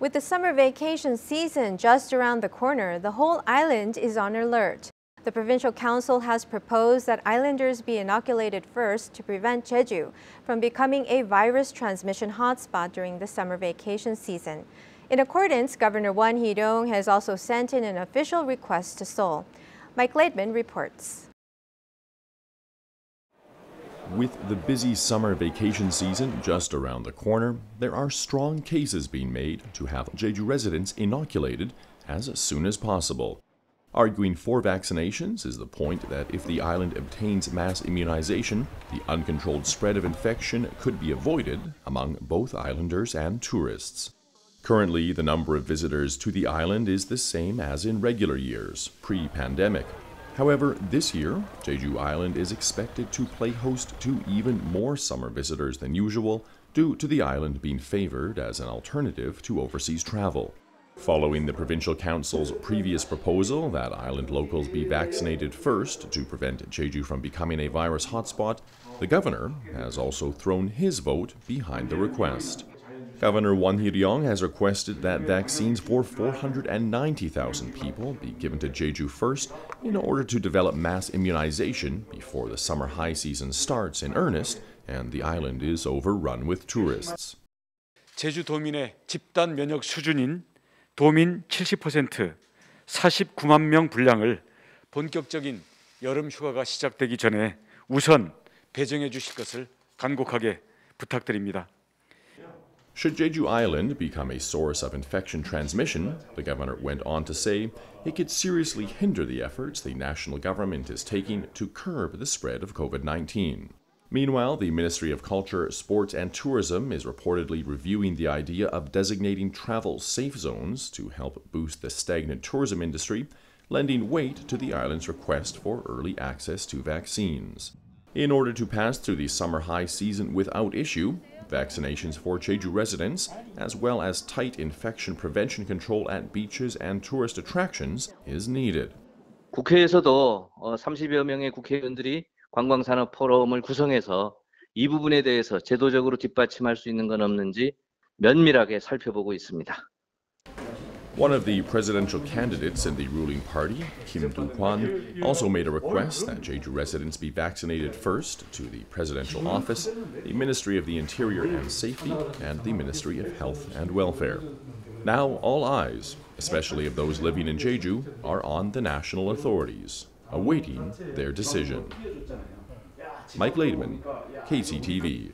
With the summer vacation season just around the corner, the whole island is on alert. The Provincial Council has proposed that islanders be inoculated first to prevent Jeju from becoming a virus transmission hotspot during the summer vacation season. In accordance, Governor Won Hee-ryong has also sent in an official request to Seoul. Mike Laidman reports. With the busy summer vacation season just around the corner, there are strong cases being made to have Jeju residents inoculated as soon as possible. Arguing for vaccinations is the point that if the island obtains mass immunization, the uncontrolled spread of infection could be avoided among both islanders and tourists. Currently, the number of visitors to the island is the same as in regular years, pre pandemic. However, this year, Jeju Island is expected to play host to even more summer visitors than usual due to the island being favored as an alternative to overseas travel. Following the Provincial Council's previous proposal that island locals be vaccinated first to prevent Jeju from becoming a virus hotspot, the governor has also thrown his vote behind the request. Governor Won Hee-ryong has requested that vaccines for 490,000 people be given to Jeju first in order to develop mass immunization before the summer high season starts in earnest and the island is overrun with tourists. Jeju 도민의 집단 면역 수준인 도민 70% 49만 명 분량을 본격적인 여름 휴가가 시작되기 전에 우선 배정해 주실 것을 간곡하게 부탁드립니다. Should Jeju Island become a source of infection transmission, the governor went on to say, it could seriously hinder the efforts the national government is taking to curb the spread of COVID 19. Meanwhile, the Ministry of Culture, Sports and Tourism is reportedly reviewing the idea of designating travel safe zones to help boost the stagnant tourism industry, lending weight to the island's request for early access to vaccines. In order to pass through the summer high season without issue, vaccinations for Jeju residents, as well as tight infection prevention control at beaches and tourist attractions, is needed. 국회에서도 30여 명의 국회의원들이 관광산업 포럼을 구성해서 이 부분에 대해서 제도적으로 뒷받침할 수 있는 건 없는지 면밀하게 살펴보고 있습니다. One of the presidential candidates in the ruling party, Kim Doo-kwan, also made a request that Jeju residents be vaccinated first to the presidential office, the Ministry of the Interior and Safety, and the Ministry of Health and Welfare. Now all eyes, especially of those living in Jeju, are on the national authorities, awaiting their decision. Mike Laidman, KCTV.